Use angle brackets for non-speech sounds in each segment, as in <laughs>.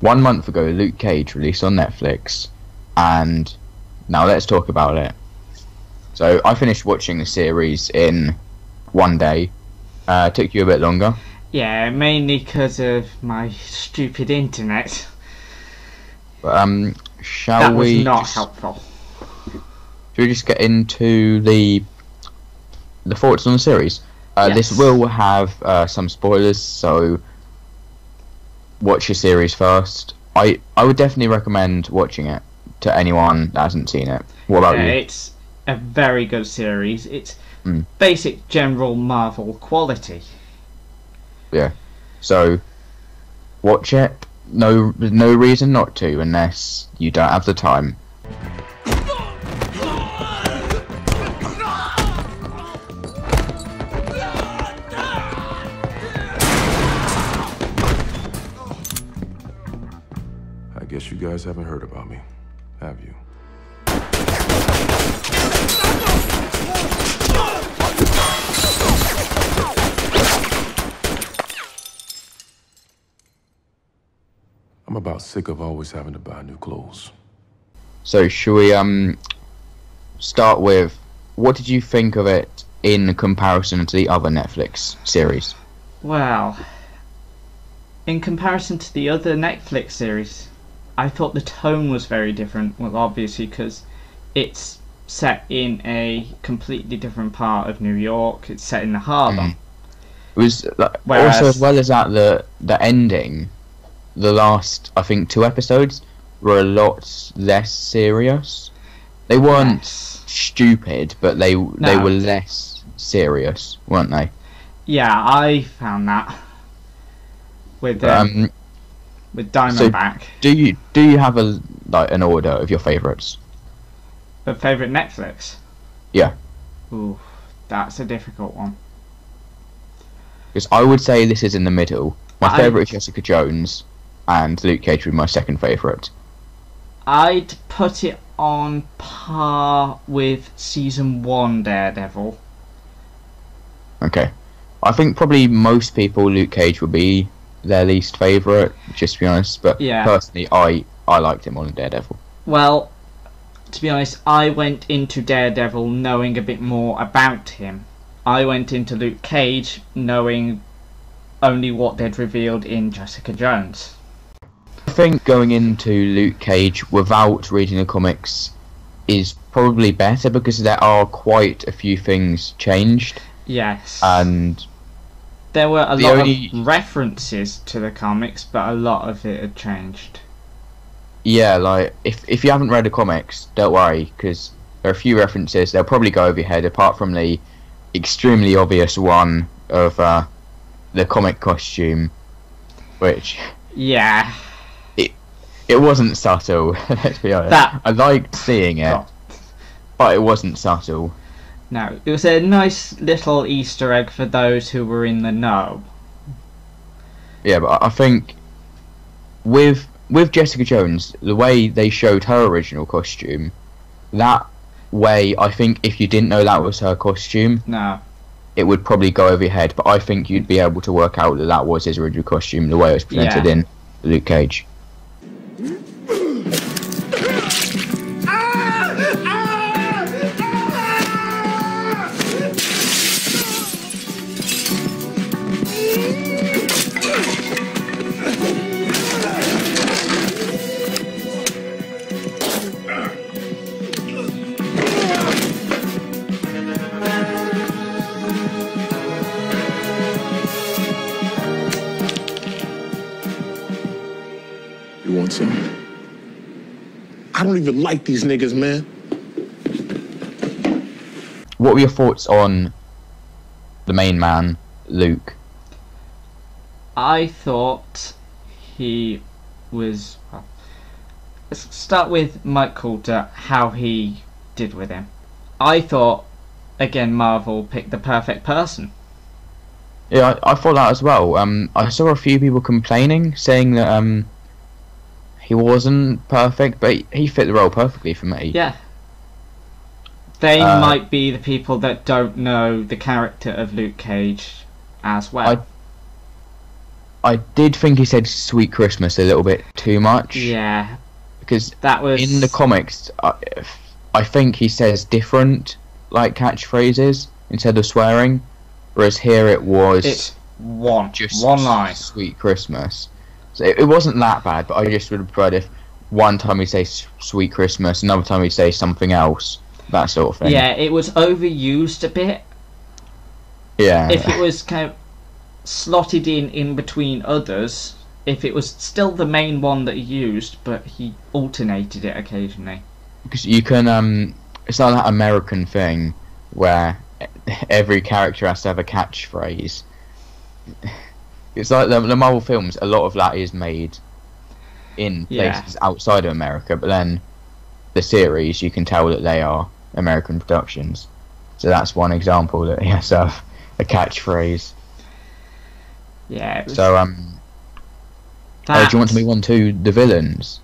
one month ago, Luke Cage released on Netflix, and now let's talk about it. So I finished watching the series in one day. Uh, took you a bit longer. Yeah, mainly because of my stupid internet. But, um, shall that was we? not just- helpful. Should we just get into the the thoughts on the series? Uh, This will have uh, some spoilers, so watch your series first. I I would definitely recommend watching it to anyone that hasn't seen it. What about Yeah, you? it's a very good series. It's Mm. basic general Marvel quality. Yeah. So watch it. No, no reason not to unless you don't have the time. I guess you guys haven't heard about me, have you? I'm about sick of always having to buy new clothes. So should we um start with what did you think of it in comparison to the other Netflix series? Well, in comparison to the other Netflix series, I thought the tone was very different. Well, obviously, because it's set in a completely different part of New York. It's set in the Harlem. Mm. It was like, Whereas- also as well as that the the ending, the last I think two episodes were a lot less serious. They weren't Yes. stupid, but they they were less serious, weren't they? Yeah, I found that with um, Um, with Diamondback. do you do you have a like an order of your favorites? The favorite Netflix. Yeah. Ooh, that's a difficult one. Because I would say this is in the middle. My favorite is Jessica Jones, and Luke Cage would be my second favorite. I'd put it on par with season one Daredevil. Okay. I think probably most people Luke Cage would be their least favourite, just to be honest. But Yeah. personally I I liked him on Daredevil. Well, to be honest, I went into Daredevil knowing a bit more about him. I went into Luke Cage knowing only what they'd revealed in Jessica Jones. I think going into Luke Cage without reading the comics is probably better because there are quite a few things changed Yes. and there were a the lot only- of references to the comics, but a lot of it had changed. yeah, like if if you haven't read the comics, don't worry because there are a few references they'll probably go over your head apart from the extremely obvious one of uh, the comic costume, which Yeah. it it wasn't subtle. <laughs> Let's be honest. That- I liked seeing it, Oh. but it wasn't subtle. No, it was a nice little Easter egg for those who were in the know. Yeah, but I- think with with Jessica Jones, the way they showed her original costume, that way I think if you didn't know that was her costume, No. it would probably go over your head. But I think you'd be able to work out that that was his original costume, the way it was presented Yeah. in Luke Cage. You want some? I don't even like these niggas, man. What were your thoughts on the main man, Luke? I thought he was. Let's start with Mike Colter, how he did with him. I thought, again, Marvel picked the perfect person. Yeah, I, I thought that as well. Um, I saw a few people complaining, saying that um, he wasn't perfect, but he fit the role perfectly for me. Yeah. They Uh, might be the people that don't know the character of Luke Cage as well. I, I did think he said "Sweet Christmas" a little bit too much. Yeah, Because that was in the comics, I, I think he says different like catchphrases instead of swearing, whereas here it was It's one, just one line. "Sweet Christmas." So it, it wasn't that bad, but I just would have preferred if one time we say "Sweet Christmas," another time we say something else, that sort of thing. Yeah, it was overused a bit. yeah. If it was kind of slotted in in between others, if it was still the main one that he used, but he alternated it occasionally. because you can um it's not that american thing where every character has to have a catchphrase it's like the, the marvel films a lot of that is made in Yeah. places outside of america but then the series you can tell that they are american productions so that's one example that he has to have a catchphrase Yeah. It was so um uh, do you want to move on to the villains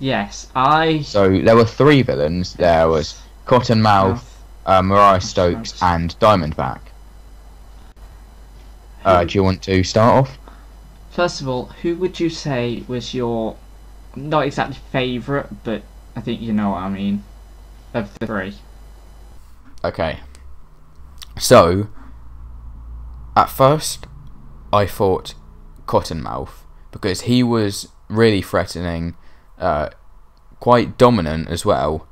Yes, I. so there were three villains there was cottonmouth uh, Mariah Stokes and Diamondback. Uh, do you want to start off? First of all, who would you say was your not exactly favourite, but I think you know what I mean, of the three? Okay. So, at first, I thought Cottonmouth because he was really threatening, uh, quite dominant as well.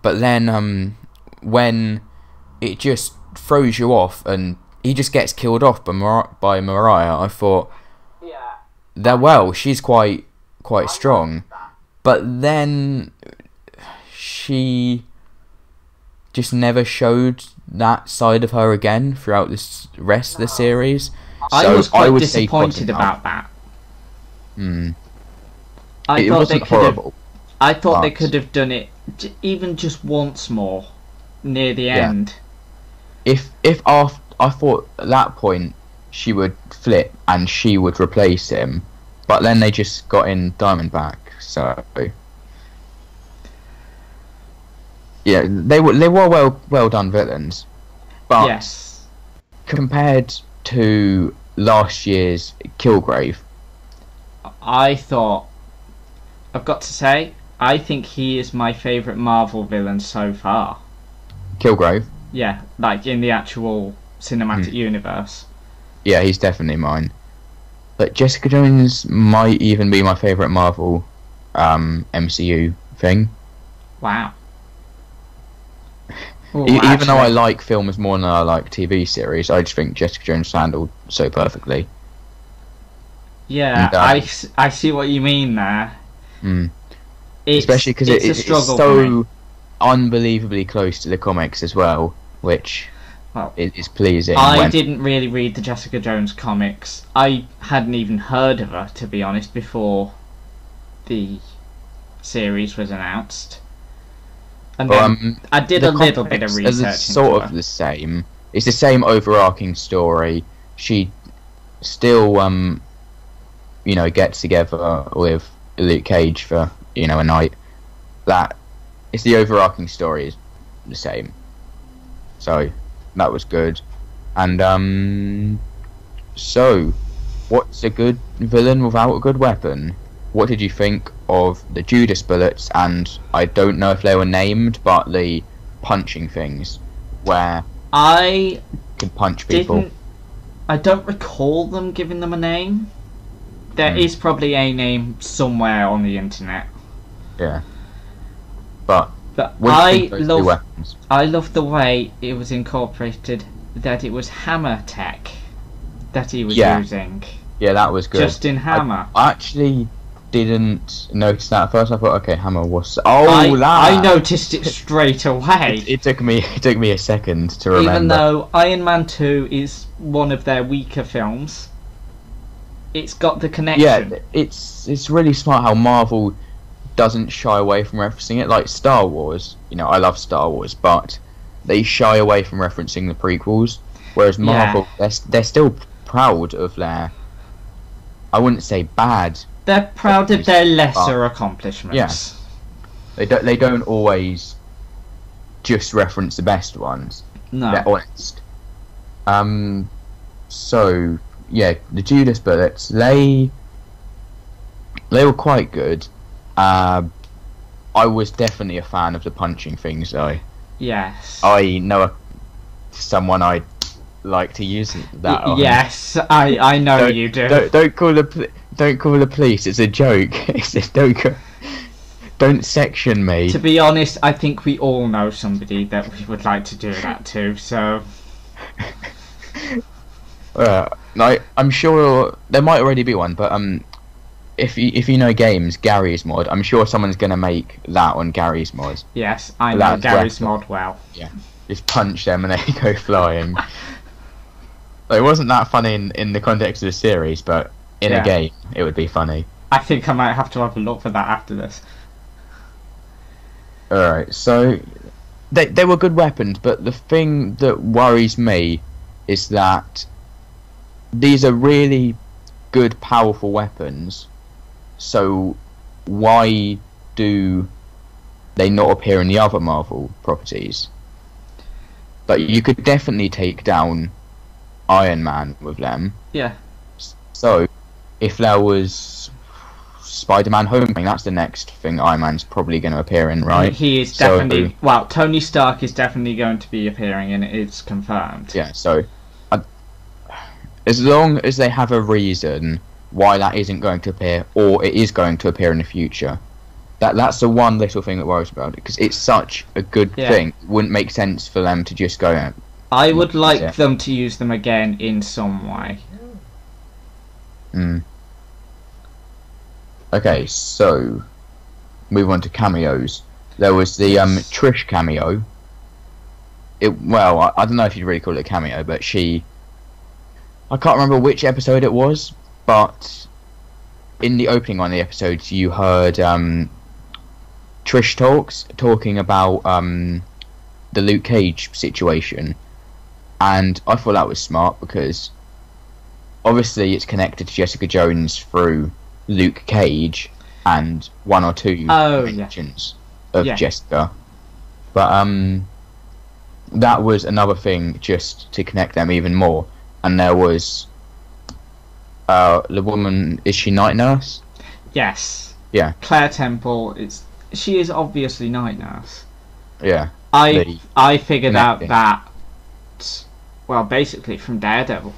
But then, um, when it just throws you off and he just gets killed off by, Mar- by Mariah, I thought, that well, she's quite quite strong, but then she just never showed that side of her again throughout this rest of the series. I So was quite would disappointed about that. Hmm. I it thought wasn't they could have. I thought they could have done it j- even just once more near the Yeah. end. If if after I thought at that point she would flip and she would replace him, but then they just got in Diamondback, so yeah, they were they were well well done villains, but yes. compared to last year's Kilgrave, I thought. I've got to say, I think he is my favourite Marvel villain so far. Kilgrave, Yeah, like in the actual cinematic Hmm. universe. yeah, he's definitely mine. But Jessica Jones might even be my favorite Marvel um, MCU thing. Wow. Ooh, even though I like films more than I like TV series, I just think Jessica Jones handled so perfectly. Yeah, I, I, see what you mean there. Mm. It's, Especially because it's it, it's for so unbelievably close to the comics as well, which Well, is pleasing. I when- didn't really read the Jessica Jones comics. I hadn't even heard of her, to be honest, before the series was announced. And Well, then um, I did a little bit of research. research. sort of her. the same. It's the same overarching story. She still, um, you know, gets together with Luke Cage for you know a night. That it's the overarching story is the same. So that was good, and um, so what's a good villain without a good weapon? What did you think of the Judas bullets? And I don't know if they were named, but the punching things where I can punch people. I don't recall them giving them a name. There is Hmm. probably a name somewhere on the internet, Yeah. But but what do you I think of those two love. weapons? I love the way it was incorporated. That it was hammer tech that he was Yeah. using, Yeah, that was good. just in hammer. I actually didn't notice that at first. I thought, okay, hammer was. Oh, I, that. I noticed it straight <laughs> away. It, it took me. It took me a second to remember. Even though Iron Man 2 is one of their weaker films, it's got the connection. yeah, it's it's really smart how Marvel doesn't shy away from referencing it. Like Star Wars, you know, I love Star Wars, but they shy away from referencing the prequels. Whereas Yeah. Marvel, they're they're still proud of their. I wouldn't say bad. They're proud of their lesser accomplishments. Yes, they don't. They don't always just reference the best ones. No. They're honest. Um. So yeah, the Judas bullets. They they were quite good. Uh, I was definitely a fan of the punching things, though. Yes. I know a, someone I like to use that. Y- on. yes, I I know Don't, you do. Don't, don't call the don't call the police. It's a joke. <laughs> It's a, don't don't section me. To be honest, I think we all know somebody that we would like to do that to. So <laughs> Uh, like, I'm sure there might already be one, but um, if you if you know games, Garry's Mod, I'm sure someone's gonna make that on Garry's Mod. yes, I know That's Garry's right. mod well. Yeah, just punch them and they <laughs> go flying. Like, it wasn't that funny in, in the context of the series, but in Yeah. a game, it would be funny. I think I might have to have a look for that after this. Alright, so they they were good weapons, but the thing that worries me is that these are really good, powerful weapons. So why do they not appear in the other Marvel properties? But you could definitely take down Iron Man with them. Yeah. So if there was Spider-Man Homecoming, that's the next thing Iron Man's probably going to appear in, right? He is So- definitely well. Tony Stark is definitely going to be appearing, and it's confirmed. Yeah, so as long as they have a reason why that isn't going to appear, or it is going to appear in the future, that that's the one little thing that worries about it because it's such a good Yeah. thing. It wouldn't make sense for them to just go. Out. I would like Yeah. them to use them again in some way. Mm. Okay, so move on to cameos. There was the um, Trish cameo. It well, I, I don't know if you'd really call it a cameo, but she. I can't remember which episode it was, but in the opening one of the episodes, you heard um, Trish talks talking about um, the Luke Cage situation, and I thought that was smart because obviously it's connected to Jessica Jones through Luke Cage and one or two Oh, yeah. mentions of Yeah. Jessica. But um that was another thing just to connect them even more. And there was uh the woman is she night nurse? Yes. Yeah. Claire Temple is she is obviously night nurse. Yeah. I I figured out connecting. that well basically from Daredevil.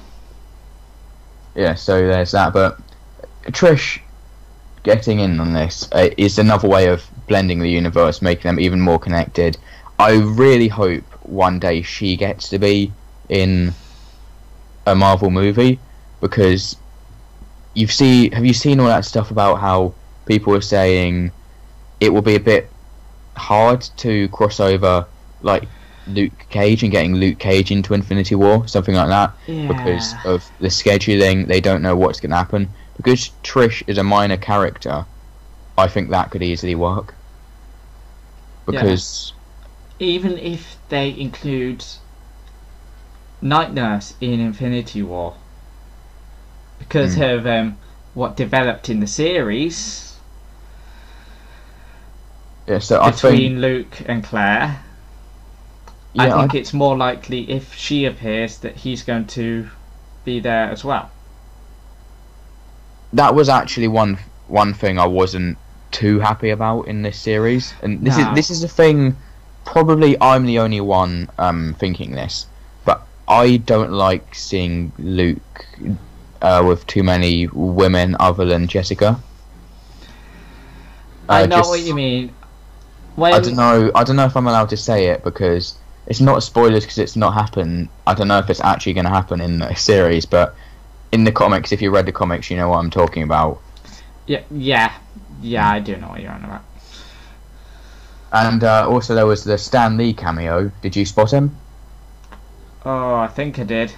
Yeah, so there's that. But Trish getting in on this uh, is another way of blending the universe, making them even more connected. I really hope one day she gets to be in a Marvel movie because you've see have you seen all that stuff about how people are saying it will be a bit hard to cross over like Luke Cage and getting Luke Cage into Infinity War, something like that because of the scheduling. They don't know what's going to happen. Because Trish is a minor character, I think that could easily work. Because Even if they include Night Nurse in Infinity War, because Hmm. of um, what developed in the series yeah, so between think Luke and Claire, yeah, I think I- it's more likely if she appears that he's going to be there as well. that was actually one one thing I wasn't too happy about in this series, and this No. is this is a thing. Probably I'm the only one um, thinking this, I don't like seeing Luke uh, with too many women other than Jessica. I Uh, know just- what you mean. When, I don't know. I don't know if I'm allowed to say it because it's not spoilers because it's not happened. I don't know if it's actually going to happen in the series, but in the comics, if you read the comics, you know what I'm talking about. Yeah, yeah, yeah. I do know what you're on about. And uh, also there was the Stan Lee cameo. Did you spot him? Oh, I think I did.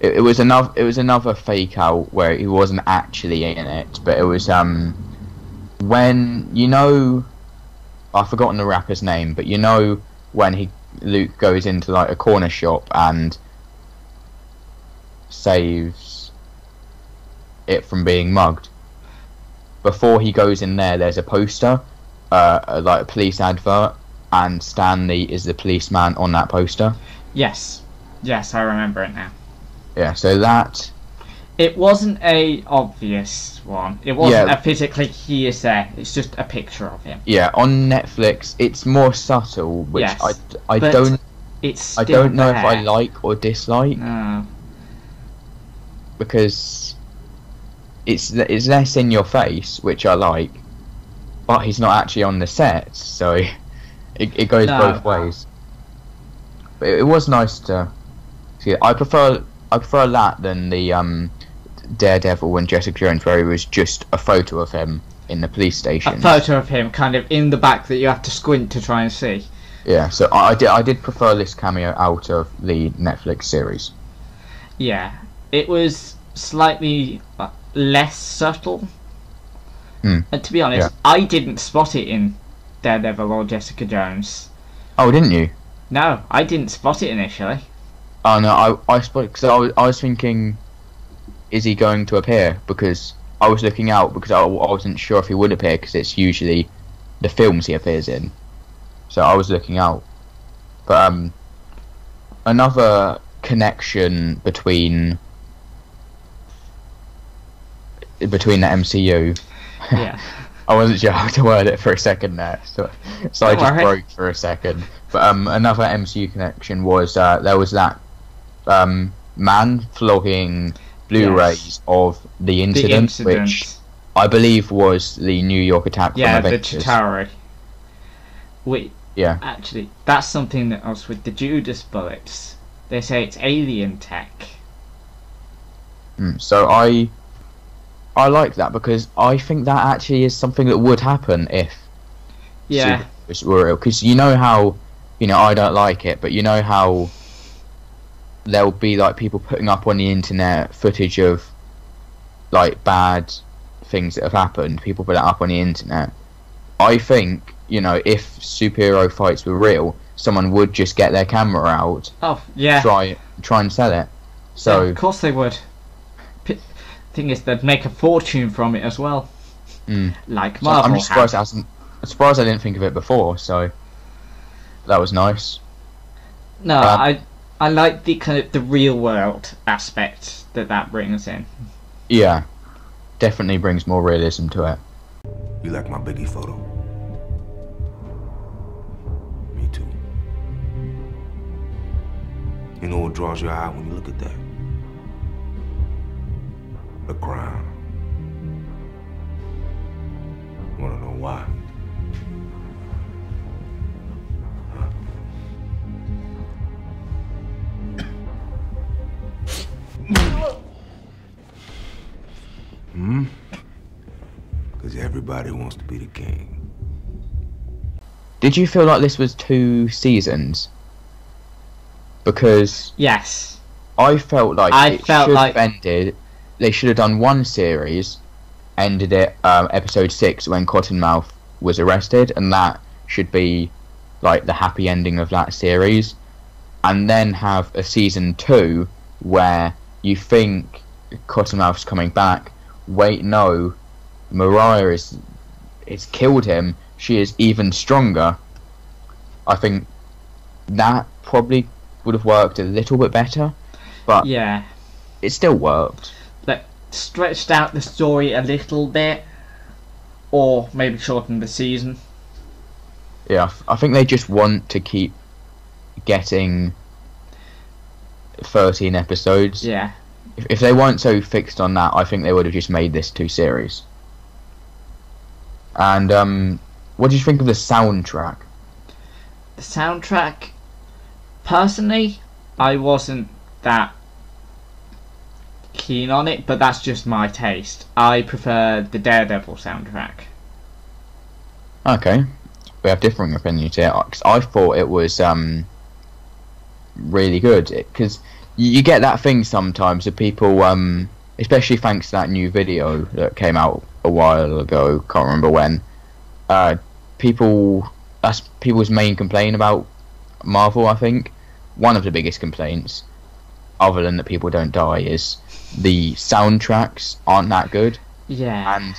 It, it was another. It was another fake out where he wasn't actually in it, but it was um when you know I've forgotten the rapper's name, but you know when he Luke goes into like a corner shop and saves it from being mugged. Before he goes in there, there's a poster, uh, uh, like a police advert, and Stan Lee is the policeman on that poster. Yes, yes, I remember it now. Yeah, so that It wasn't a obvious one. It wasn't Yeah. a physically he is there. It's just a picture of him. Yeah, on Netflix, it's more subtle, which Yes, I, I don't It's I don't know if I like or dislike No. because it's it's less in your face, which I like, but he's not actually on the set, so <laughs> it, it goes No. both ways. But it, it was nice to I prefer I prefer that than the um, Daredevil when Jessica Jones, where it was just a photo of him in the police station. A photo of him kind of in the back that you have to squint to try and see. Yeah, so I, I did I did prefer this cameo out of the Netflix series. Yeah. It was slightly uh, less subtle. Hmm. And to be honest, I didn't spot it in Daredevil or Jessica Jones. Oh, didn't you? No, I didn't spot it initially. Oh no, I I because I was I was thinking, is he going to appear? Because I was looking out because I, I wasn't sure if he would appear because it's usually the films he appears in. So I was looking out, but um, another connection between between the MCU. Yeah. <laughs> I wasn't sure how to word it for a second there, so so I just worry. broke for a second. But um, another MCU connection was uh, there was that um, man flogging Blu-rays of the the incident, incident. which I believe was the New York attack yeah, from the. Chitauri. Wait, Yeah, actually, that's something that else with the Judas bullets. They say it's alien tech. Mm, so I I like that because I think that actually is something that would happen if Yeah, were real. Because you know how, you know, I don't like it, but you know how there'll be like people putting up on the internet footage of like bad things that have happened. People put it up on the internet. I think you know if superhero fights were real, someone would just get their camera out, Oh, yeah. try try and sell it. Yeah, So of course they would. P- thing is, they'd make a fortune from it as well. Mm. Like So Marvel I'm just surprised. I I'm surprised I didn't think of it before. So that was nice. No, Uh, I I like the kind of the real world aspect that that brings in. Yeah, definitely brings more realism to it. You like my Biggie photo? Me too. You know what draws your eye when you look at that? The crown. Wanna know why? Hmm? Because everybody wants to be the king. Did you feel like this was two seasons? Because Yes. I felt like I it felt should like- have ended. They should have done one series, ended it um, episode six when Cottonmouth was arrested, and that should be like the happy ending of that series, and then have a season two where you think Cottonmouth's coming back. Wait, no, Mariah is it's killed him. She is even stronger. I think that probably would have worked a little bit better, but Yeah. it still worked. Like stretched out the story a little bit, or maybe shortened the season. Yeah, I think they just want to keep getting 13 episodes. Yeah. If, if they weren't so fixed on that, I think they would have just made this two series. And um, what did you think of the soundtrack? The soundtrack, personally, I wasn't that keen on it, but that's just my taste. I prefer the Daredevil soundtrack. Okay, we have differing opinions here. 'cause I thought it was um, really good because you, you get that thing sometimes of people, um, especially thanks to that new video that came out a while ago. Can't remember when. Uh, people, that's people's main complaint about Marvel. I think one of the biggest complaints, other than that people don't die, is the soundtracks aren't that good Yeah. and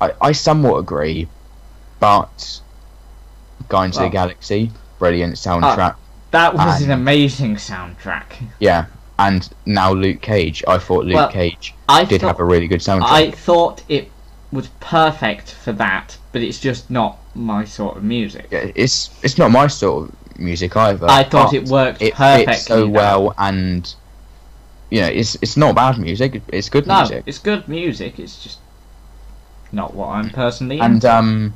I, I somewhat agree, but Guardians of the Galaxy, brilliant soundtrack. That was an amazing soundtrack. yeah, and now Luke Cage. I thought Luke Well, Cage I did thought, have a really good soundtrack. I thought it was perfect for that, but it's just not my sort of music. Yeah, it's it's not my sort of music either. I thought it worked it perfectly. so though. well, and you know, it's it's not bad music. It's good No, music. it's good music. It's just not what I'm personally. And into. um,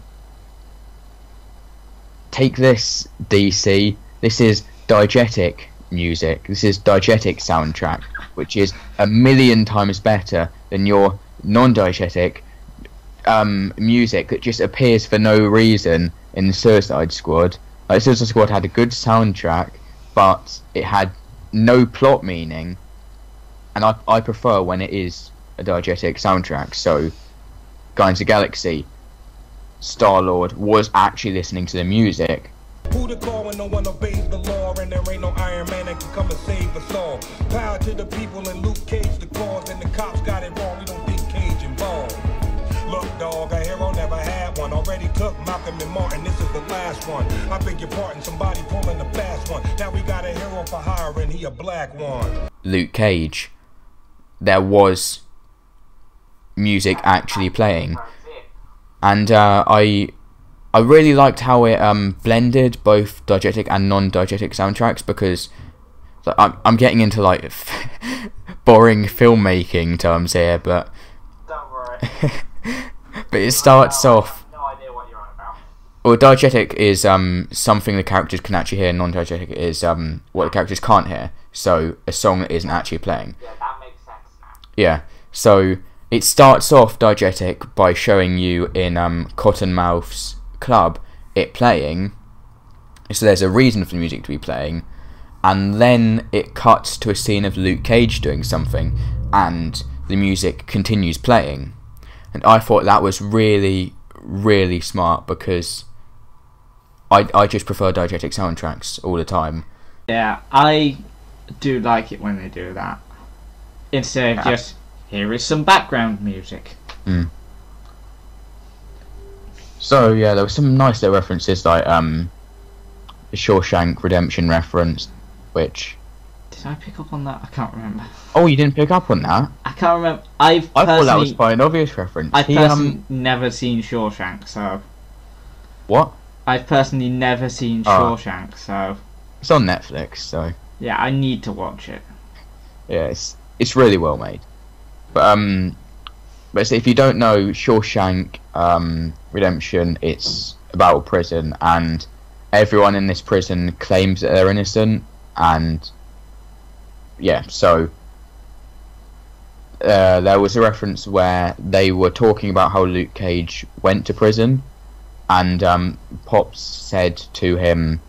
take this DC. This is diegetic music. This is diegetic soundtrack, which is a million times better than your non-diegetic um, music that just appears for no reason in the Suicide Squad. Like Suicide Squad had a good soundtrack, but it had no plot meaning, and I I prefer when it is a diegetic soundtrack. So, Guardians of Galaxy, Star Lord was actually listening to the music. Who to call when no one obeys the law and there ain't no Iron Man that can come and save us all? Power to the people and Luke Cage the cause and the cops got it wrong. We don't think Cage involved. Look, dog, a hero never had one. Already took Malcolm and Martin. This is the last one. I beg your pardon, somebody pulling the fast one. Now we got a hero for hire and he a black one. Luke Cage, there was music actually playing, and uh, I I really liked how it um, blended both diegetic and non-diegetic soundtracks because I'm I'm getting into like <laughs> boring filmmaking terms here, but Don't worry. <laughs> but it starts off. No idea what you're on about. Well, diegetic is um something the characters can actually hear. Non-diegetic is um what the characters can't hear. So a song that isn't actually playing. Yeah, that makes sense now. Yeah. So it starts off diegetic by showing you in um, Cottonmouth's club it playing. So there's a reason for the music to be playing, and then it cuts to a scene of Luke Cage doing something, and the music continues playing. And I thought that was really, really smart because I I just prefer diegetic soundtracks all the time. yeah, I do like it when they do that. Instead of Yeah. just here is some background music. Mm. So yeah, there were some nice little references like um, the Shawshank Redemption reference, which Did I pick up on that? I can't remember. oh you didn't pick up on that. I can't remember. I've I thought that was quite an obvious reference. I've He, um, never seen Shawshank, so what? I've personally never seen Oh. Shawshank, so It's on Netflix, so yeah, I need to watch it. yeah, it's it's really well made. But um, but if you don't know Shawshank um, Redemption, it's about a prison, and everyone in this prison claims that they're innocent, and yeah, so uh, there was a reference where they were talking about how Luke Cage went to prison, and um, Pops said to him,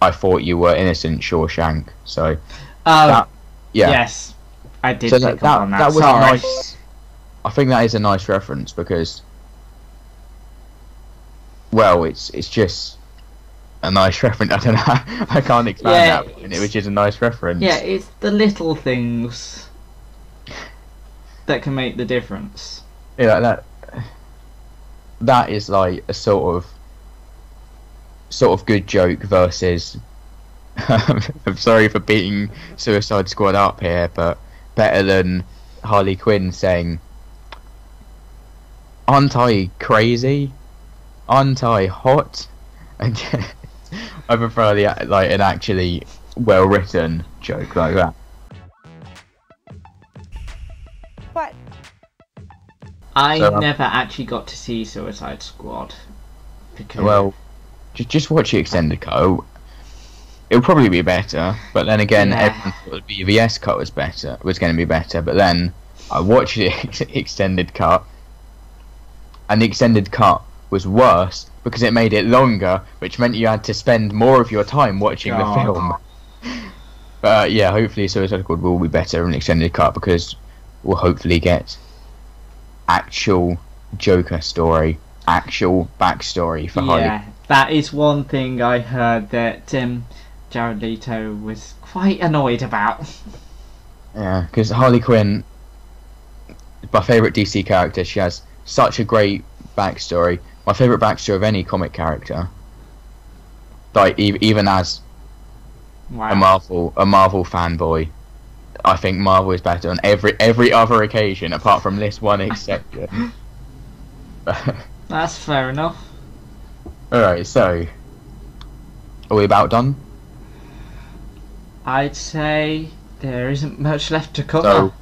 "I thought you were innocent, Shawshank." So Oh, that, yeah, yes, I did so pick that, up that, on that. that was Sorry. nice. I think that is a nice reference because, well, it's it's just a nice <laughs> reference. I don't know. I can't expand Yeah, that, was just a nice reference. Yeah, it's the little things that can make the difference. yeah, that that is like a sort of sort of good joke versus. <laughs> I'm sorry for beating Suicide Squad up here, but better than Harley Quinn saying, "Aren't I crazy? Aren't I hot?" <laughs> I prefer the like an actually well written joke like that. What? I So, um, never actually got to see Suicide Squad because Well, just just watch the extended cut. It'll, it'll probably be better, but then again, Yeah. everyone thought the BVS cut was better. Was going to be better, but then I watched the <laughs> extended cut, and the extended cut was worse because it made it longer, which meant you had to spend more of your time watching the God. film. <laughs> But uh, yeah, hopefully Suicide Squad will be better in the extended cut because we'll hopefully get actual Joker story, actual backstory for Harley yeah, that is one thing I heard that um, Jared Leto was quite annoyed about. <laughs> Yeah, because Harley Quinn, my favorite DC character, she has such a great backstory. My favorite backstory of any comic character. Like e- even as Wow. a Marvel a Marvel fanboy, I think Marvel is better on every every other occasion apart from this one <laughs> exception. <laughs> That's fair enough. Alright, so are we about done? I'd say there isn't much left to cover. So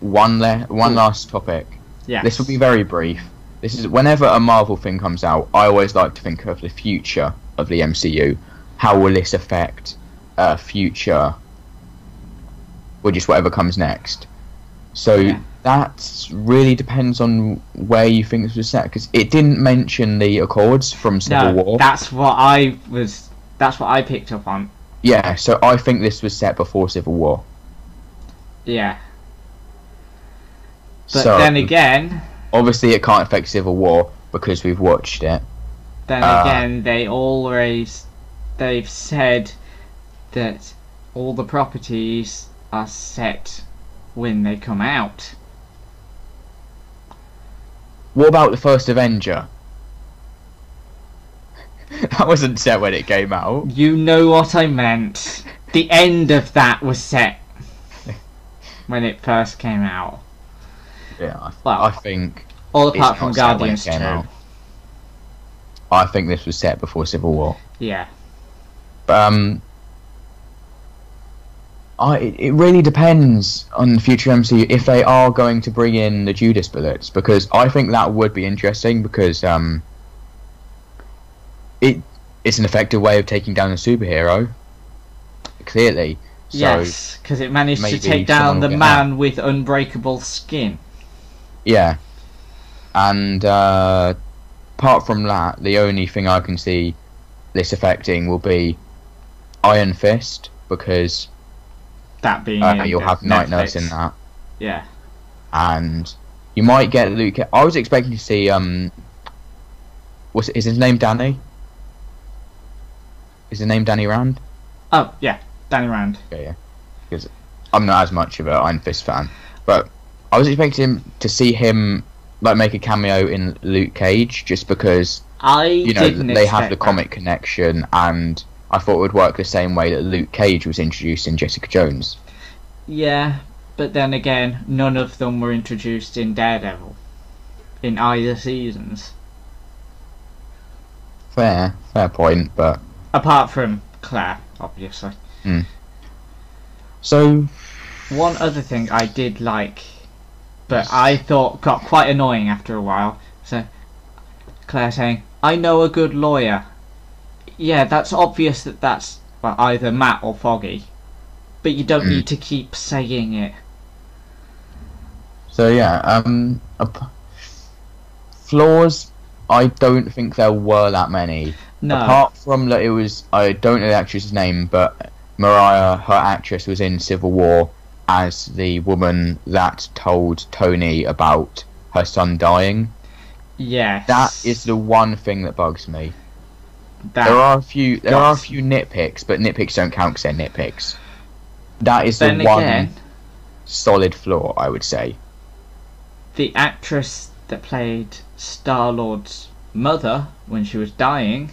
one le- one last topic. Yeah. This will be very brief. This is whenever a Marvel thing comes out, I always like to think of the future of the MCU. How will this affect uh, future, or just whatever comes next? So Yeah. that really depends on where you think this was set, because it didn't mention the Accords from Civil no, War. that's what I was. That's what I picked up on. Yeah, so I think this was set before Civil War. Yeah. But so then again, obviously it can't affect Civil War because we've watched it. then Uh, again, they always they've said that all the properties are set when they come out. What about the first Avenger? <laughs> that wasn't set when it came out. You know what I meant. The end of that was set <laughs> when it first came out. Yeah, I, Well, I think all apart from not set when it Guardians 2. out. I think this was set before Civil War. Yeah. But, um, I it, really depends on the future MCU if they are going to bring in the Judas bullets because I think that would be interesting because um, it it's an effective way of taking down a superhero. Clearly, so yes, because it managed to take down the man with unbreakable skin. Yeah. And uh, apart from that, the only thing I can see this affecting will be Iron Fist because That being uh, you'll have Night Nurse in that, Yeah. and you might get Luke. I was expecting to see um, what's is his name Danny? Is his name Danny Rand? Oh yeah, Danny Rand. Yeah, yeah. Because I'm not as much of an Iron Fist fan, but I was expecting to see him like make a cameo in Luke Cage just because I you know didn't they have the that. comic connection and I thought it would work the same way that Luke Cage was introduced in Jessica Jones. Yeah, but then again, none of them were introduced in Daredevil in either seasons, Fair, fair point, but apart from Claire, obviously. Hmm. so One other thing I did like, but I thought got quite annoying after a while. So, Claire saying, "I know a good lawyer." Yeah, that's obvious that that's well, either Matt or Foggy, but you don't Mm. need to keep saying it. so yeah, um, ap- flaws. I don't think there were that many. No, Apart from that, it was I don't know the actress's name, but Mariah, her actress, was in Civil War as the woman that told Tony about her son dying. yes, That is the one thing that bugs me. that. There are a few. There are a few nitpicks, but nitpicks don't count because they're nitpicks. That is the one again, solid flaw, I would say. the actress that played Star Lord's mother when she was dying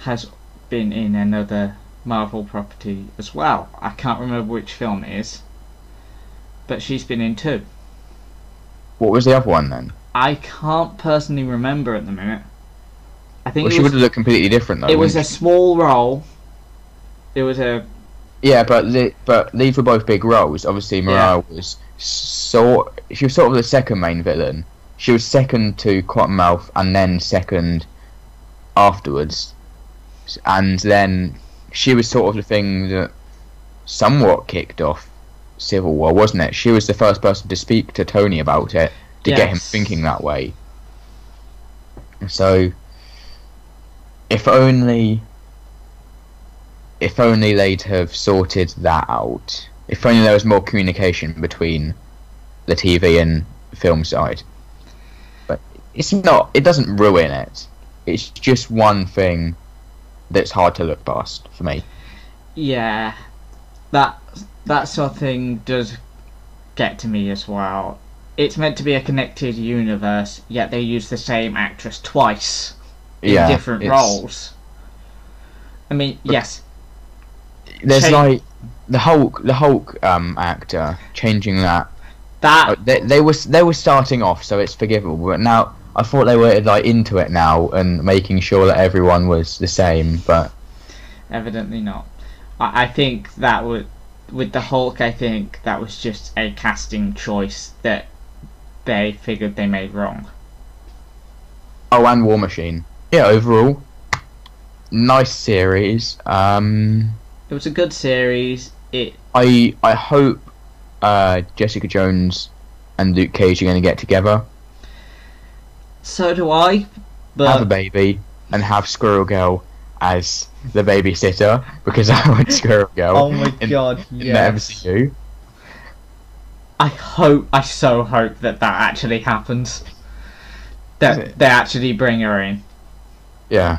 has been in another Marvel property as well. I can't remember which film it is, but she's been in two. What was the other one then? I can't personally remember at the minute. I think Well, she it would have looked completely different though. it was a small role. It was a yeah, but the, but these were both big roles. Obviously, Mariah was sort. She was sort of the second main villain. She was second to Cottonmouth, and then second afterwards. And then she was sort of the thing that somewhat kicked off Civil War, wasn't it? She was the first person to speak to Tony about it to get him thinking that way. So, if only, if only they'd have sorted that out. If only there was more communication between the TV and film side. But it's not. It doesn't ruin it. It's just one thing that's hard to look past for me. yeah. That that sort of thing does get to me as well. It's meant to be a connected universe, yet they use the same actress twice in yeah, different it's- roles. I mean, But- yes, There's Change- like the Hulk, the Hulk um, actor changing that. That uh, They, they was they were starting off, so it's forgivable. But now I thought they were like into it now and making sure that everyone was the same. But evidently not. I, I think that would with the Hulk. I think that was just a casting choice that they figured they made wrong. oh, and War Machine. Yeah, overall, nice series. Um, It was a good series. It I I hope uh, Jessica Jones and Luke Cage are going to get together, so do I, have a baby, and have Squirrel Girl as the babysitter because <laughs> I want Squirrel Girl. oh my in, god, in yes. the MCU. I hope, I so hope that that actually happens. That they actually bring her in. Yeah.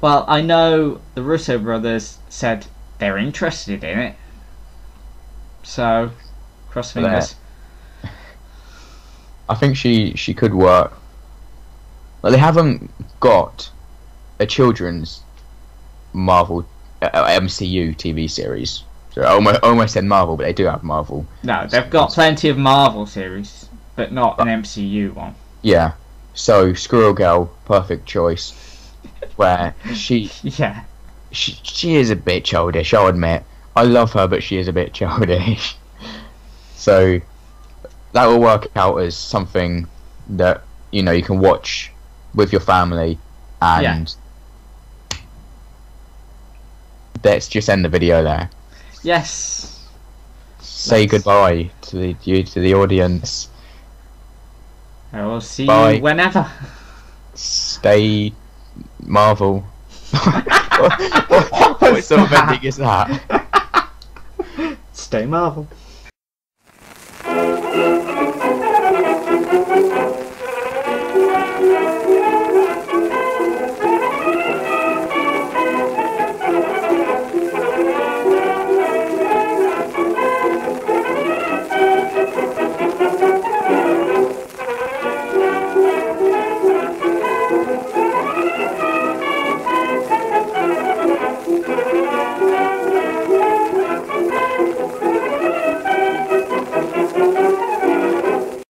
Well, I know the Russo brothers said they're interested in it. So, cross Well, fingers. I think she she could work. But they haven't got a children's Marvel uh, MCU TV series. So I almost almost said Marvel, but they do have Marvel. No, they've got plenty of Marvel series, but not an MCU one. Yeah. So Squirrel Girl, perfect choice. Where she <laughs> Yeah. she she is a bit childish. I'll admit. I love her, but she is a bit childish. <laughs> so that will work out as something that you know you can watch with your family, and let's just end the video there. Yes. Say Let's- goodbye to the you to the audience. I will see Bye. you whenever. Stay Marvel. what, <laughs> what, what sort of ending is that? Stay Marvel.